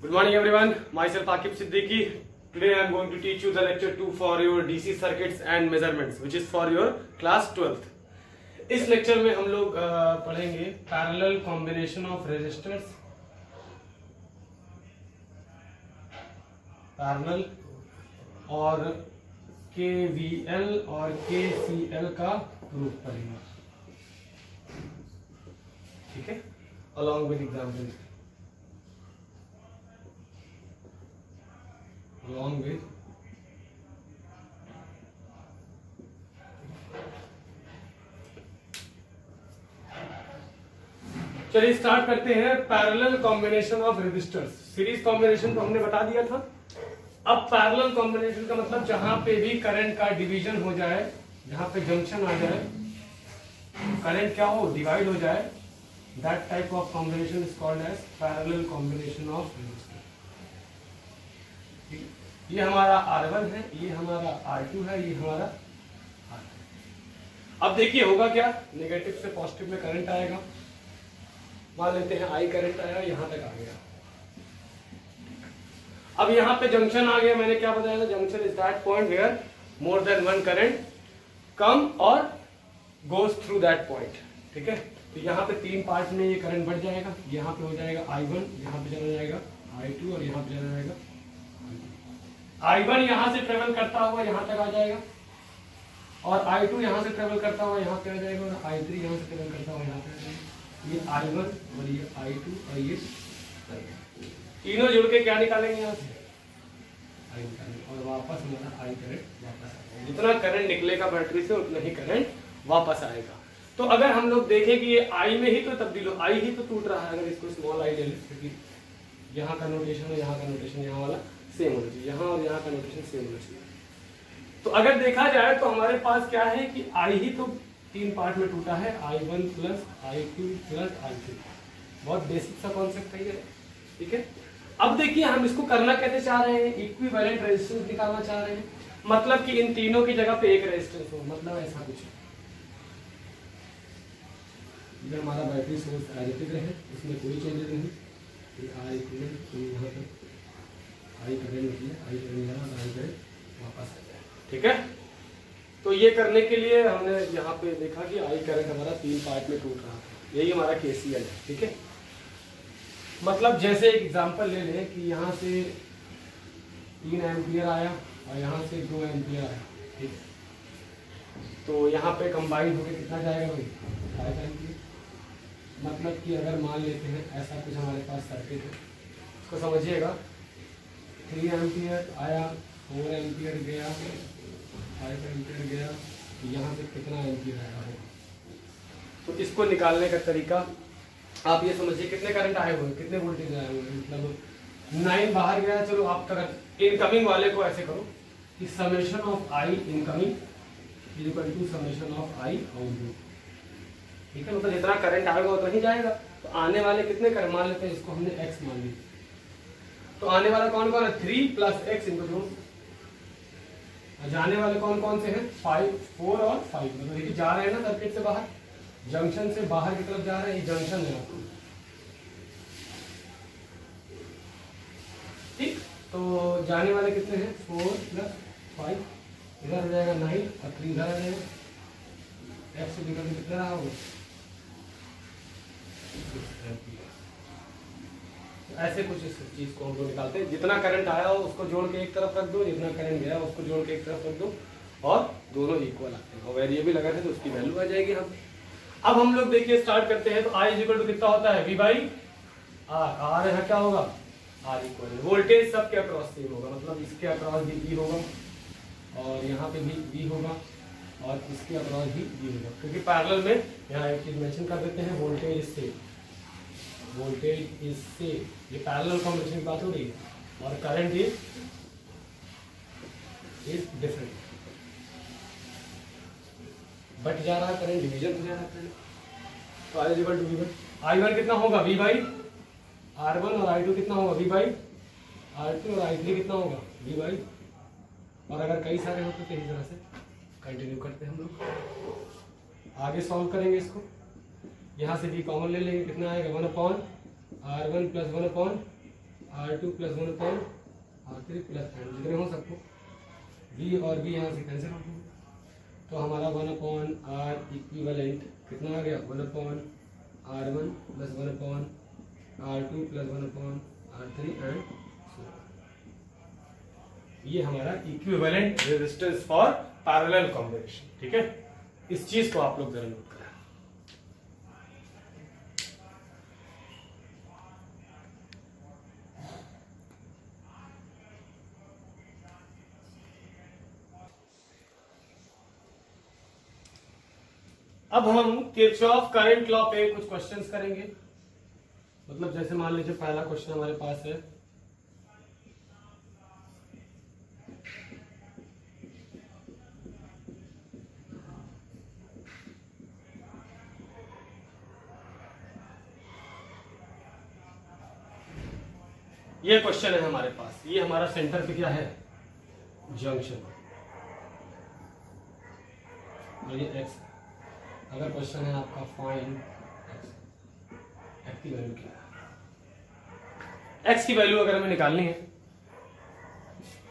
Good morning everyone myself Aaqib Siddiqui today I am going to teach you the lecture to for your DC circuits and measurements which is for your class twelfth इस lecture में हम लोग पढ़ेंगे parallel combination of resistors parallel और के V L और के C L का ग्रुप पढ़ेंगे ठीक है? Along with examples along with चलिए स्टार्ट करते हैं parallel combination of resistors series combination तो हमने बता दिया था। अब पैरेलल कॉम्बिनेशन का मतलब जहाँ पे भी करंट का डिवीज़न हो जाए, जहाँ पे जंक्शन आ जाए करंट क्या हो डिवाइड हो जाए that type of combination is called as parallel combination of resistor ये हमारा आर वन है, ये हमारा आर टू है, ये हमारा R3 अब देखिए होगा क्या? नेगेटिव से पॉजिटिव में करंट आएगा। मान लेते हैं आई करंट आया, यहाँ तक आ गया। अब यहाँ पे जंक्शन आ गया, मैंने क्या बताया था? Junction is that point where more than one current come और गोज थ्रू दैट पॉइंट ठीक है? तो यहाँ पे तीन पार्ट में ये करंट बढ़ जाएगा। यहाँ पे हो जाएगा आई वन यहाँ पे चला जाएगा आई टू और यहाँ पे चला जाएगा आई वन यहाँ से ट्रेवल करता हुआ यहाँ तक आ जाएगा। और आई टू यहाँ से ट्रेवल करता हुआ यहाँ पे आ जाएगा और आई थ्री यहाँ से ट्रेवल करता हुआ यहाँ पे आ जाएगा। ये आई वन और ये आई टू और ये तीनों जुड़ के क्या निकालेंगे यहाँ से? आई निकालेंगे और वापस हमारा आई करंट वापस आएगा जितना करंट निकलेगा बैटरी से, उतना ही करंट वापस आएगा। तो अगर हम लोग देखें कि ये आई में ही तो तब्दील हो आई ही तो टूट रहा है, अगर इसको स्मॉल आई ले लें, क्योंकि यहाँ का नोटेशन और यहाँ का नोटेशन यहाँ वाला। सेम होना चाहिए। यहाँ और यहाँ का नोटेशन सेम होना चाहिए। तो अगर देखा जाए तो हमारे पास क्या है कि आई ही तो तीन पार्ट में टूटा है। I one plus I two plus I three बहुत बेसिक सा कॉन्सेप्ट है ये। ठीक है? अब देखिए, हम इसको करना कैसे चाह रहे हैं? इक्विवेलेंट रेजिस्टेंस निकालना चाह रहे हैं। मतलब कि इन तीनों की जगह पे एक रेजिस्टेंस हो। मतलब ऐसा कुछ हमारा बैटरी सोर्स एडिटिव रहे इसमें कोई चेंजेस नहीं। आई यहाँ पर आई करंट निकले आई करंट यहाँ और आई करंट वापस आ जाए। ठीक है? तो ये करने के लिए हमने यहाँ पे देखा कि आई करंट हमारा तीन पार्ट में टूट रहा था। यही हमारा के सी है, ठीक है? मतलब जैसे एक एग्जांपल ले लें कि यहाँ से तीन एम्पियर आया और यहाँ से दो एम्पियर आया, ठीक है? तो यहाँ पे कंबाइन होकर कितना जाएगा भाई? फाइव एम्पियर मतलब कि अगर मान लेते हैं ऐसा कुछ हमारे पास सर्किट है इसको समझिएगा थ्री एम्पियर, आया, फोर एम्पियर गया, फाइव एम्पियर गया, यहाँ से कितना एम्पियर आया होगा तो इसको निकालने का तरीका, आप ये समझिए, कितने करंट आए हुए हैं, कितने वोल्टेज आए हुए हैं? मतलब नाइन बाहर गया, चलो आप अगर इनकमिंग वाले को ऐसे करो कि summation of I incoming to summation of I ठीक है? मतलब जितना करंट आएगा, उतना ही जाएगा। तो आने वाले कितने करंट मान लेते हैं? इसको हमने एक्स मान लिया। तो आने वाला कौन कौन है? थ्री प्लस एक्स इनको जो जाने वाले कौन कौन से हैं? फाइव फोर और फाइव मतलब देखिए, जा रहे हैं ना सर्किट से बाहर? जंक्शन से बाहर की तरफ़ जा रहे हैं, ये जंक्शन है। ठीक? तो जाने वाले कितने हैं? फोर प्लस फाइव इधर हो जाएगा नाइन और थ्री इधर आ जाएगा एक्स निकल कितना रहा होगा? ऐसे कुछ इस चीज़ को हम लोग निकालते हैं। जितना करंट आया हो, उसको जोड़ के एक तरफ़ रख दो, जितना करंट गया उसको जोड़ के एक तरफ़ रख दो। और दोनों इक्वल आते हैं। और वेरिएबल लगा थे तो उसकी वैल्यू आ जाएगी हम अब हम लोग देखिए स्टार्ट करते हैं तो आई इज़ इक्वल टू कितना होता है? वी बाई आर आर यहाँ क्या होगा? आर इक्वल वोल्टेज सबके अक्रॉस सेम होगा। मतलब इसके अक्रॉस भी बी होगा, और यहाँ पे भी बी होगा, और इसके अक्रॉस भी बी होगा। क्योंकि पैरेलल में यहाँ एक चीज़ मेंशन कर देते हैं वोल्टेज से वोल्टेज इज़ से ये पैरेलल कॉम्बिनेशन की बात हो रही है। और current is is different but जा रहा करंट डिवीज़न हो जा रहा करंट तो I equal to V one I one कितना होगा? वी बाई आर वन और आई टू कितना होगा? वी बाई आर टू और आई थ्री कितना होगा? वी बाई और अगर कई सारे होते तो इस तरह से कंटिन्यू करते हैं हम लोग। आगे सॉल्व करेंगे इसको। यहाँ से भी कॉमन ले लेंगे। कितना आएगा? One upon R one plus one upon R two plus one upon R three plus N जितने हो सबको। बी और बी यहाँ से कैंसिल हो। गए तो हमारा वन अपॉन आर इक्विवेलेंट कितना आ गया? One upon R one plus one upon R two plus one upon R three and ये हमारा equivalent resistance for parallel combination ठीक है? इस चीज़ को आप लोग जरा अब हम किरचॉफ करंट लॉ पे कुछ क्वेश्चंस करेंगे। मतलब जैसे मान लीजिए पहला क्वेश्चन हमारे पास है। ये क्वेश्चन है हमारे पास। ये हमारा सेंटर पे क्या है? जंक्शन और ये एक्स अगर क्वेश्चन है आपका फाइन एक्स की वैल्यू क्या है? एक्स की वैल्यू अगर हमें निकालनी है।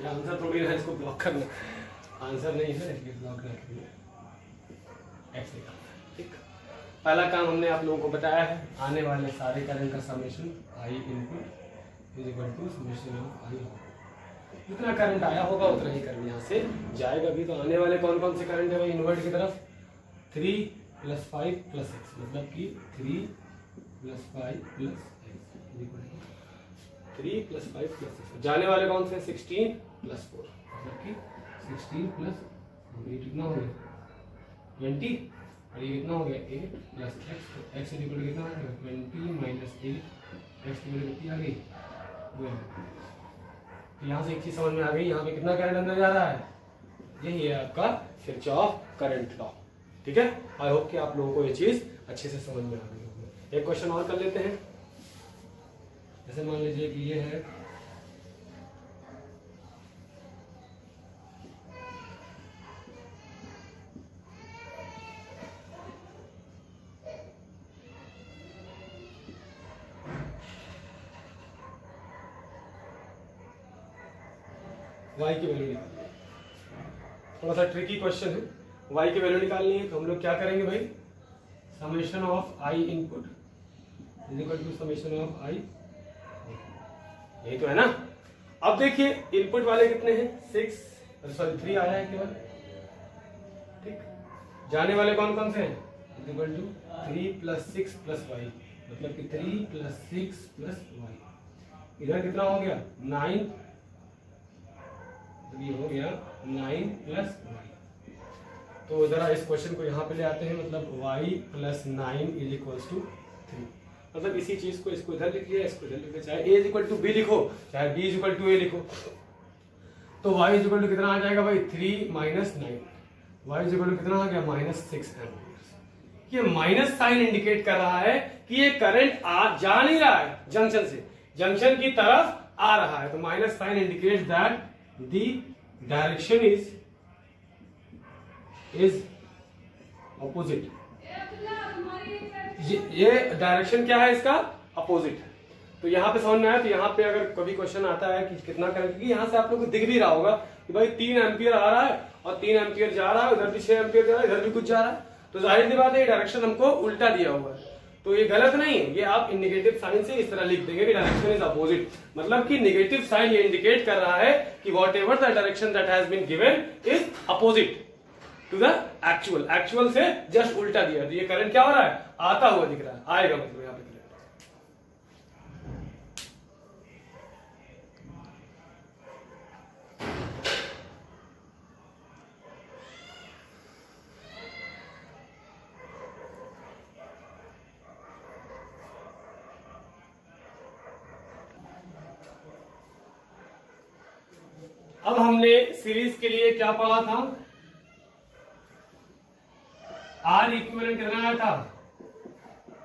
ये आंसर थोड़ी है इसको ब्लॉक करना। आंसर नहीं है इसलिए ब्लॉक के एक्स निकालना ठीक। पहला काम हमने आप लोगों को बताया है आने वाले सारे करंट का summation I input is equal to summation of I जितना करंट आया होगा उतना ही करंट यहाँ से जाएगा भी। तो आने वाले कौन कौन से करंट है भाई? इन्वर्ट की तरफ़। Three plus five plus X मतलब कि three plus five plus X three plus five plus X जाने वाले कौन से? सिक्सटीन प्लस फोर मतलब कि सिक्सटीन प्लस ये कितना हो गया? ट्वेंटी और ये कितना हो गया? एट प्लस एक्स तो एक्स इक्वल कितना आ गया? ट्वेंटी माइनस एट एक्स की वैल्यू कितनी आ गई? तो यहाँ से एक चीज़ समझ में आ गई यहाँ पे कितना करंट अंदर जा रहा है? यही है आपका किरचॉफ करंट लॉ ठीक है? आई होप कि आप लोगों को ये चीज़ अच्छे से समझ में आ गई होगी। एक क्वेश्चन और कर लेते हैं। जैसे मान लीजिए कि ये है। Y की वैल्यू थोड़ा सा ट्रिकी क्वेश्चन है। Y की वैल्यू निकालनी है तो हम लोग क्या करेंगे भाई? Summation of I input is to summation of i यही तो है ना? अब देखिए इनपुट वाले कितने हैं? सिक्स सॉरी थ्री आया है केवल। ठीक? जाने वाले कौन कौन से हैं? Equal to three plus six plus Y मतलब कि three plus six plus Y इधर कितना हो गया? नाइन तो ये हो गया नाइन प्लस वाई तो जरा इस क्वेश्चन को यहाँ पे ले आते हैं मतलब y plus nine is equal to three मतलब इसी चीज़ को इसको इधर लिख लिया, इसको इधर लिख लिया, चाहे a is equal to B लिखो, चाहे b is equal to A लिखो। तो y इज़ इक्वल टू कितना आ जाएगा भाई? Three minus nine Y is equal to कितना आ गया? माइनस सिक्स ये माइनस साइन इंडिकेट कर रहा है कि ये करंट आ जा नहीं रहा है जंक्शन से। जंक्शन की तरफ़ आ रहा है। तो minus sign indicate that the direction is is opposite. ये, डायरेक्शन क्या है इसका? अपोजिट तो यहाँ पे समझ में आया तो यहाँ पे अगर कभी क्वेश्चन आता है कि कितना करंट क्योंकि यहाँ से आप लोग को दिख भी रहा होगा कि भाई तीन एम्पियर आ रहा है और तीन एम्पियर जा रहा है उधर भी छह एम्पियर जा रहा है इधर भी कुछ जा रहा है। तो ज़ाहिर सी बात है ये डायरेक्शन हमको उल्टा दिया हुआ है। तो ये गलत नहीं है ये आप नेगेटिव साइन से इस तरह लिख देंगे कि डायरेक्शन इज़ अपोजिट मतलब कि नेगेटिव साइन ये इंडिकेट कर रहा है कि whatever the direction that has been given is opposite to the actual actual से जस्ट उल्टा दिया। तो ये करंट क्या हो रहा है? आता हुआ दिख रहा है। आएगा मतलब यहाँ पे अब हमने सीरीज़ के लिए क्या पढ़ा था? आर इक्विवेलेंट कितना आया था?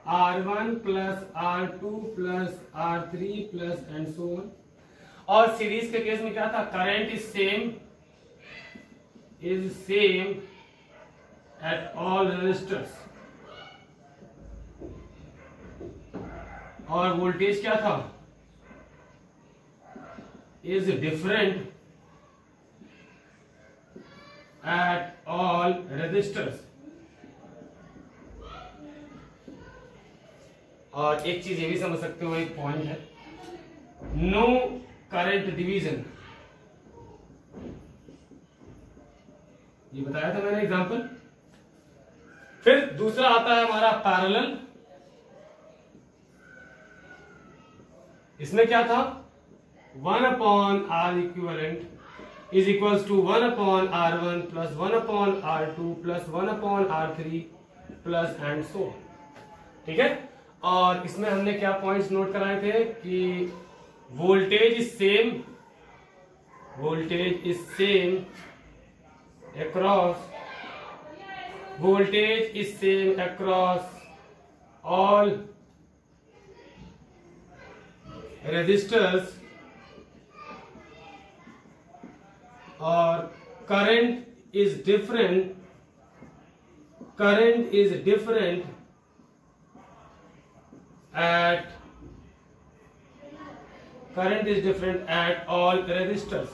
R one plus R two plus R three plus and so one और सीरीज़ के केस में क्या था? Current is same is same at all registers और वोल्टेज क्या था? Is different at all registers. और एक चीज़ ये भी समझ सकते हो, एक पॉइंट है। नो करंट डिवीज़न ये बताया था मैंने एग्जांपल फिर दूसरा आता है हमारा पैरेलल इसमें क्या था? One upon R equivalent is equals to one upon R one plus one upon R two plus one upon R three plus and so ठीक है? और इसमें हमने क्या पॉइंट्स नोट कराए थे कि voltage is same voltage is same across voltage is same across all resistors or current is different, current is different at current is different at all resistors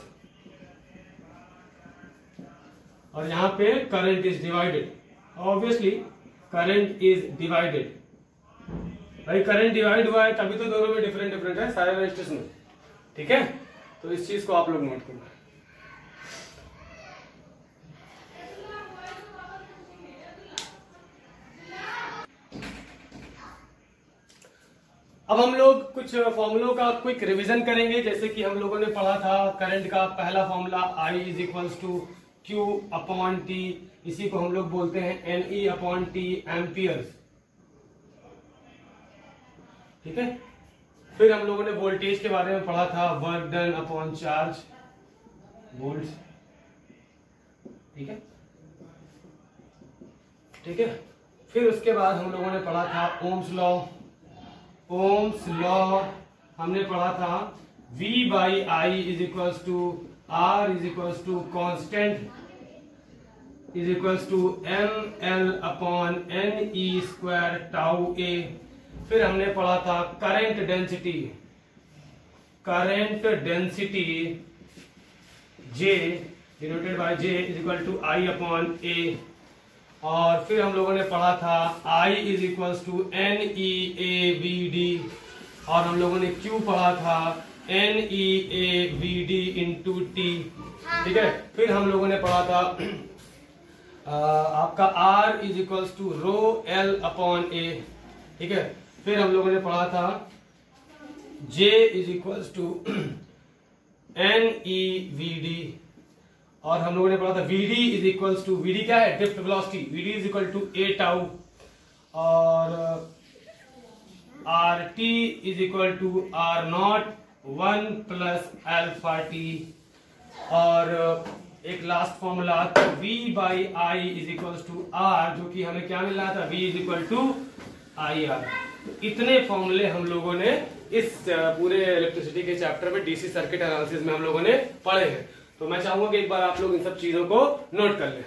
और यहाँ पे current is divided obviously current is divided भाई current divide हुआ है, तभी तो दोनों में डिफरेंट डिफरेंट है, सारे रजिस्टर्स में। ठीक है? तो इस चीज़ को आप लोग नोट करना अब हम लोग कुछ फॉर्मूलों का क्विक रिवीजन करेंगे, जैसे कि हम लोगों ने पढ़ा था करंट का पहला formula I is equals to Q upon T इसी को हम लोग बोलते हैं N E upon T amperes ठीक है? फिर हम लोगों ने वोल्टेज के बारे में पढ़ा था work done upon charge volt ठीक है? ठीक है? फिर उसके बाद हम लोगों ने पढ़ा था ओम्स लॉ ओम्स लॉ हमने पढ़ा था, V by I is equals to R is equals to constant is equals to M L upon N E square tau A फिर हमने पढ़ा था current density current density J denoted by J is equal to I upon A और फिर हम लोगों ने पढ़ा था I is equal to N E A V D और हम लोगों ने क्यू पढ़ा था N E A V D into T ठीक है? फिर हम लोगों ने पढ़ा था आ, आपका R is equal to rho L upon A ठीक है? फिर हम लोगों ने पढ़ा था J is equal to N E V D और हम लोगों ने पढ़ा था VD is equal to VD क्या है? Drift velocity VD is equal to A tau और R T is equal to R naught one plus alpha T और एक last formula V by I is equal to R जो कि हमें क्या मिल रहा था? V is equal to I R इतने फॉर्मूले हम लोगों ने इस पूरे इलेक्ट्रिसिटी के चैप्टर में डीसी सर्किट एनालिसिस में हम लोगों ने पढ़े हैं। तो मैं चाहूँगा कि एक बार आप लोग इन सब चीज़ों को नोट कर लें।